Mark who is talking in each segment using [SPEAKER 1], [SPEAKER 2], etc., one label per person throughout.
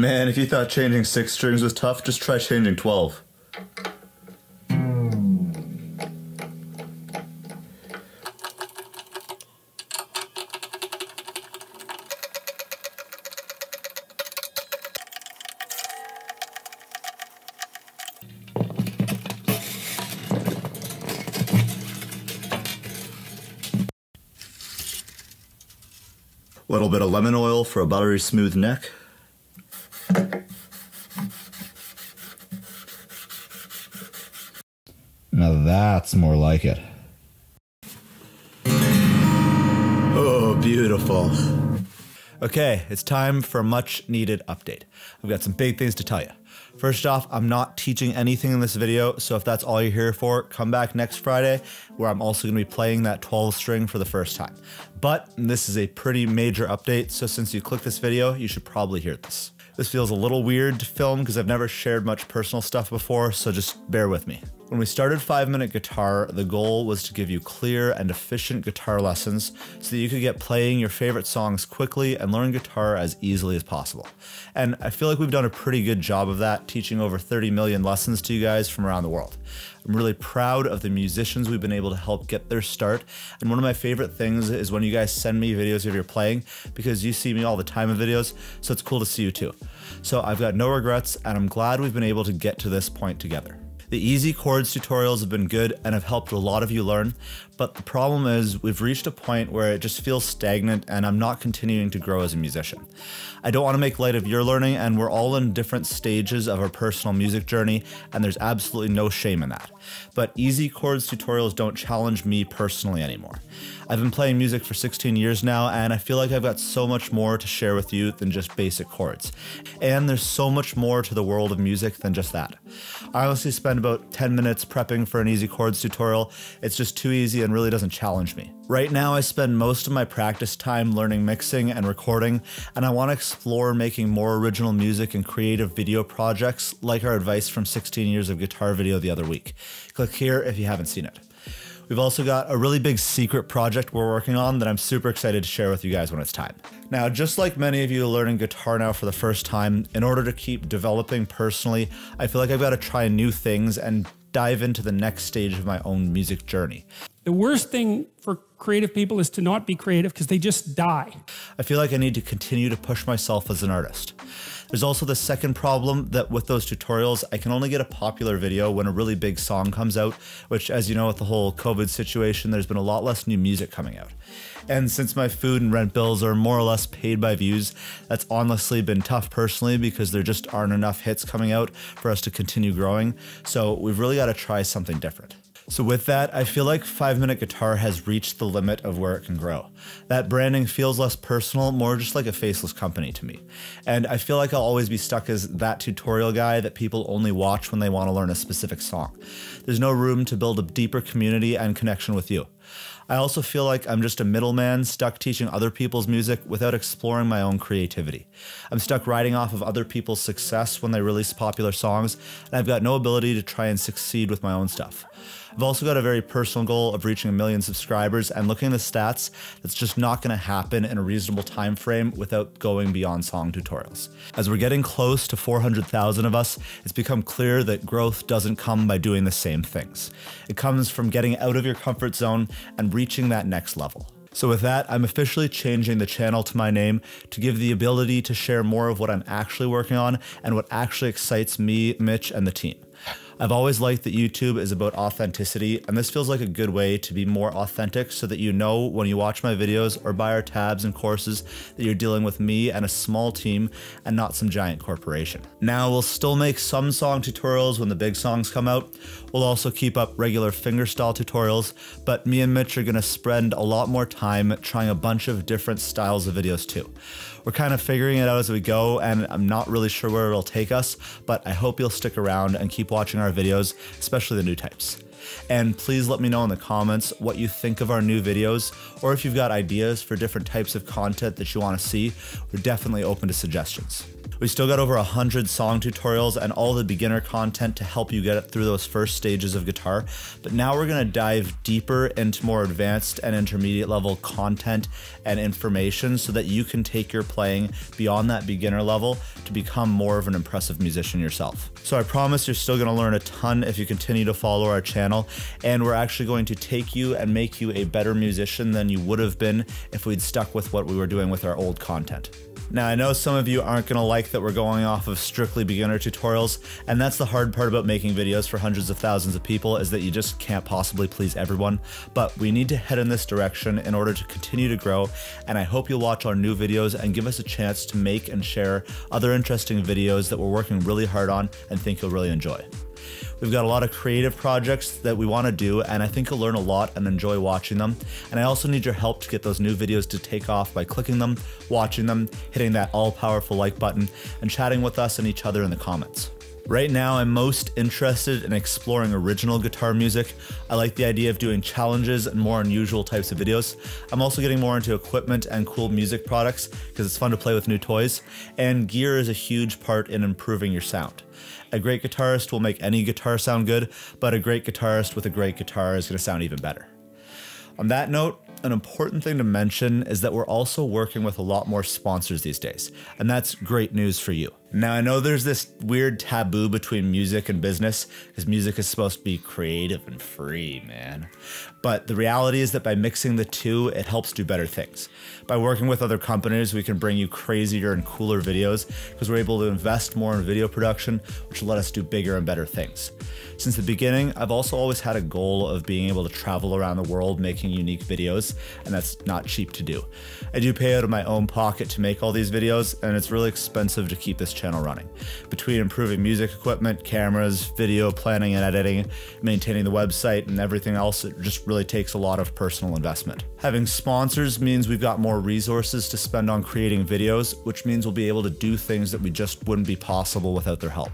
[SPEAKER 1] Man, if you thought changing six strings was tough, just try changing 12. Little bit of lemon oil for a buttery smooth neck.
[SPEAKER 2] Now that's more like it.
[SPEAKER 1] Oh, beautiful.
[SPEAKER 3] Okay, it's time for a much needed update. I've got some big things to tell you. First off, I'm not teaching anything in this video, so if that's all you're here for, come back next Friday where I'm also going to be playing that 12 string for the first time. But this is a pretty major update, so since you clicked this video, you should probably hear this. This feels a little weird to film because I've never shared much personal stuff before, so just bear with me. When we started 5 Minute Guitar, the goal was to give you clear and efficient guitar lessons so that you could get playing your favorite songs quickly and learn guitar as easily as possible. And I feel like we've done a pretty good job of that, teaching over 30 million lessons to you guys from around the world. I'm really proud of the musicians we've been able to help get their start. And one of my favorite things is when you guys send me videos of your playing because you see me all the time in videos, so it's cool to see you too. So I've got no regrets, and I'm glad we've been able to get to this point together. The easy chords tutorials have been good and have helped a lot of you learn, but the problem is we've reached a point where it just feels stagnant and I'm not continuing to grow as a musician. I don't want to make light of your learning and we're all in different stages of our personal music journey and there's absolutely no shame in that. But easy chords tutorials don't challenge me personally anymore. I've been playing music for 16 years now and I feel like I've got so much more to share with you than just basic chords. And there's so much more to the world of music than just that. I honestly spend about 10 minutes prepping for an easy chords tutorial. It's just too easy and really doesn't challenge me. Right now, I spend most of my practice time learning mixing and recording, and I want to explore making more original music and creative video projects like our advice from 16 years of guitar video the other week. Click here if you haven't seen it. We've also got a really big secret project we're working on that I'm super excited to share with you guys when it's time. Now, just like many of you learning guitar now for the first time, in order to keep developing personally, I feel like I've got to try new things and dive into the next stage of my own music journey.
[SPEAKER 4] The worst thing for creative people is to not be creative because they just die.
[SPEAKER 3] I feel like I need to continue to push myself as an artist. There's also the second problem that with those tutorials, I can only get a popular video when a really big song comes out, which, as you know, with the whole COVID situation, there's been a lot less new music coming out. And since my food and rent bills are more or less paid by views, that's honestly been tough personally because there just aren't enough hits coming out for us to continue growing. So we've really got to try something different. So with that, I feel like 5 Minute Guitar has reached the limit of where it can grow. That branding feels less personal, more just like a faceless company to me. And I feel like I'll always be stuck as that tutorial guy that people only watch when they want to learn a specific song. There's no room to build a deeper community and connection with you. I also feel like I'm just a middleman stuck teaching other people's music without exploring my own creativity. I'm stuck riding off of other people's success when they release popular songs, and I've got no ability to try and succeed with my own stuff. I've also got a very personal goal of reaching a million subscribers and looking at the stats, that's just not going to happen in a reasonable time frame without going beyond song tutorials. As we're getting close to 400,000 of us, it's become clear that growth doesn't come by doing the same things. It comes from getting out of your comfort zone and reaching that next level. So with that, I'm officially changing the channel to my name to give the ability to share more of what I'm actually working on and what actually excites me, Mitch, and the team. I've always liked that YouTube is about authenticity, and this feels like a good way to be more authentic so that you know when you watch my videos or buy our tabs and courses that you're dealing with me and a small team and not some giant corporation. Now, we'll still make some song tutorials when the big songs come out. We'll also keep up regular fingerstyle tutorials, but me and Mitch are to spend a lot more time trying a bunch of different styles of videos too. We're kind of figuring it out as we go, and I'm not really sure where it'll take us, but I hope you'll stick around and keep watching our videos, especially the new types. And please let me know in the comments what you think of our new videos, or if you've got ideas for different types of content that you want to see. We're definitely open to suggestions. We still got over 100 song tutorials and all the beginner content to help you get through those first stages of guitar. But now we're going to dive deeper into more advanced and intermediate level content and information so that you can take your playing beyond that beginner level to become more of an impressive musician yourself. So I promise you're still going to learn a ton if you continue to follow our channel. And we're actually going to take you and make you a better musician than you would have been if we'd stuck with what we were doing with our old content. Now, I know some of you aren't going to like that we're going off of strictly beginner tutorials, and that's the hard part about making videos for hundreds of thousands of people is that you just can't possibly please everyone. But we need to head in this direction in order to continue to grow, and I hope you'll watch our new videos and give us a chance to make and share other interesting videos that we're working really hard on and think you'll really enjoy. We've got a lot of creative projects that we want to do, and I think you'll learn a lot and enjoy watching them. And I also need your help to get those new videos to take off by clicking them, watching them, hitting that all powerful like button, and chatting with us and each other in the comments. Right now, I'm most interested in exploring original guitar music. I like the idea of doing challenges and more unusual types of videos. I'm also getting more into equipment and cool music products because it's fun to play with new toys. And gear is a huge part in improving your sound. A great guitarist will make any guitar sound good, but a great guitarist with a great guitar is going to sound even better. On that note, an important thing to mention is that we're also working with a lot more sponsors these days, and that's great news for you. Now, I know there's this weird taboo between music and business because music is supposed to be creative and free, man. But the reality is that by mixing the two, it helps do better things. By working with other companies, we can bring you crazier and cooler videos because we're able to invest more in video production, which will let us do bigger and better things. Since the beginning, I've also always had a goal of being able to travel around the world making unique videos, and that's not cheap to do. I do pay out of my own pocket to make all these videos, and it's really expensive to keep this channel running. Between improving music equipment, cameras, video planning and editing, maintaining the website, and everything else, it just really takes a lot of personal investment. Having sponsors means we've got more resources to spend on creating videos, which means we'll be able to do things that we just wouldn't be possible without their help.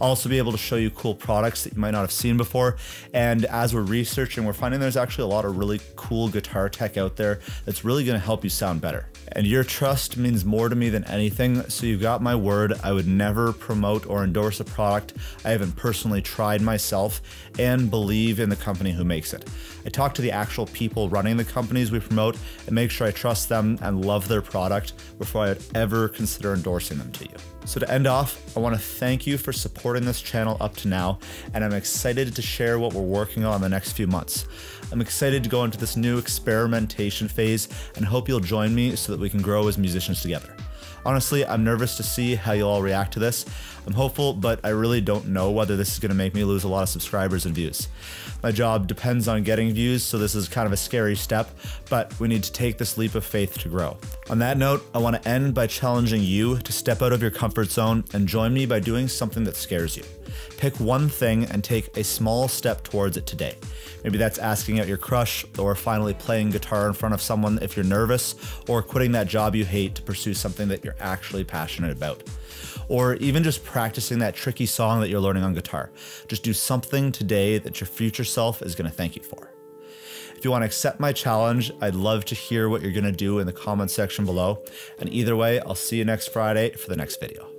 [SPEAKER 3] I'll also be able to show you cool products that you might not have seen before. And as we're researching, we're finding there's actually a lot of really cool guitar tech out there that's really going to help you sound better. And your trust means more to me than anything, so you've got my word. I would never promote or endorse a product I haven't personally tried myself and believe in the company who makes it. I talk to the actual people running the companies we promote and make sure I trust them and love their product before I would ever consider endorsing them to you. So, to end off, I want to thank you for supporting this channel up to now, and I'm excited to share what we're working on in the next few months. I'm excited to go into this new experimentation phase and hope you'll join me so that we can grow as musicians together. Honestly, I'm nervous to see how you'll all react to this. I'm hopeful, but I really don't know whether this is going to make me lose a lot of subscribers and views. My job depends on getting views, so this is kind of a scary step, but we need to take this leap of faith to grow. On that note, I want to end by challenging you to step out of your comfort zone and join me by doing something that scares you. Pick one thing and take a small step towards it today. Maybe that's asking out your crush, or finally playing guitar in front of someone if you're nervous, or quitting that job you hate to pursue something that you're actually passionate about. Or even just practicing that tricky song that you're learning on guitar. Just do something today that your future self is going to thank you for. If you want to accept my challenge, I'd love to hear what you're going to do in the comments section below. And either way, I'll see you next Friday for the next video.